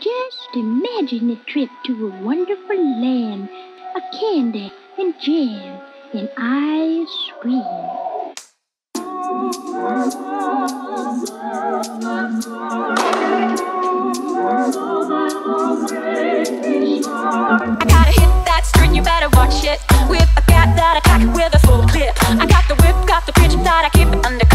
Just imagine the trip to a wonderful land of candy and jam and ice cream. I gotta hit that string, you better watch it. Whip, I got that attack with a full clip. I got the whip, got the pitch, that I keep it under.